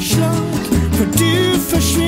försök, för du försvann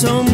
so